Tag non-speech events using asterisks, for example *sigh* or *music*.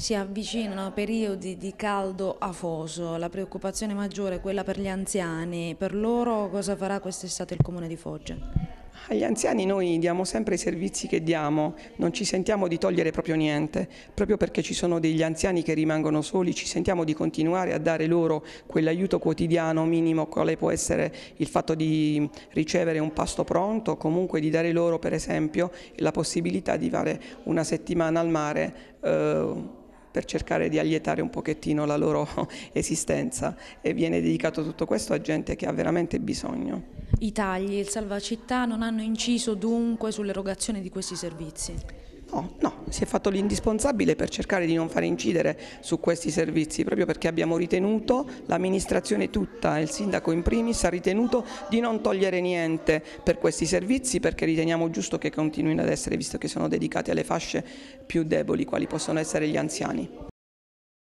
Si avvicinano periodi di caldo afoso, la preoccupazione maggiore è quella per gli anziani. Per loro cosa farà quest'estate il Comune di Foggia? Agli anziani noi diamo sempre i servizi che diamo, non ci sentiamo di togliere proprio niente, proprio perché ci sono degli anziani che rimangono soli, ci sentiamo di continuare a dare loro quell'aiuto quotidiano minimo quale può essere il fatto di ricevere un pasto pronto, comunque di dare loro per esempio la possibilità di fare una settimana al mare eh, per cercare di allietare un pochettino la loro *laughs* esistenza e viene dedicato tutto questo a gente che ha veramente bisogno. I tagli, il salvacittà non hanno inciso dunque sull'erogazione di questi servizi? No, no, si è fatto l'indispensabile per cercare di non fare incidere su questi servizi, proprio perché abbiamo ritenuto, l'amministrazione tutta e il sindaco in primis, ha ritenuto di non togliere niente per questi servizi perché riteniamo giusto che continuino ad essere, visto che sono dedicati alle fasce più deboli, quali possono essere gli anziani.